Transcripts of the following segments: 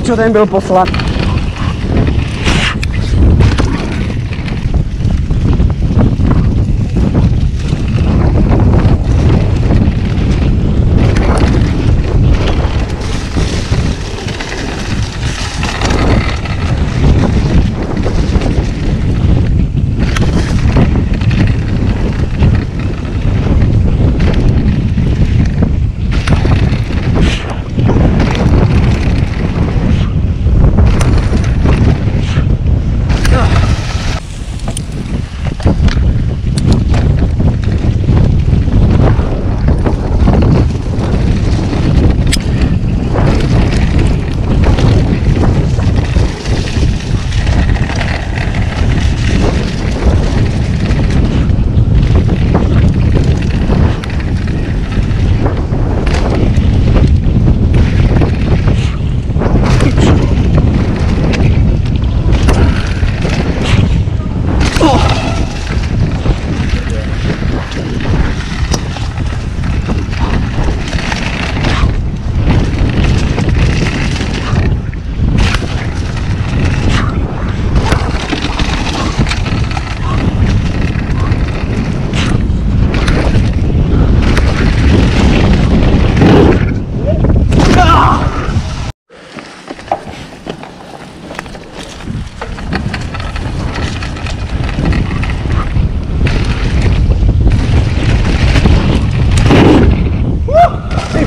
pičo, ten byl poslat. Ty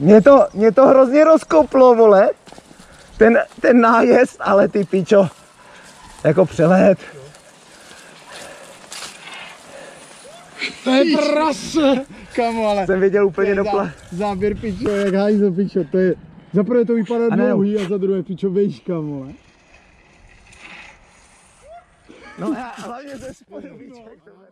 mě, to, mě to hrozně rozkoplo, vole. Ten, ten nájezd, ale ty pičo. Jako přelet. To je prase! Kamo, ale Jsem viděl úplně je dopla. zá, záběr pičo, jak hajzl pičo, to je... Za prvé to vypadá A dlouhý a za druhé pičo, víš kamo, ale. No a hlavně ze spodu, víš, jak to bude.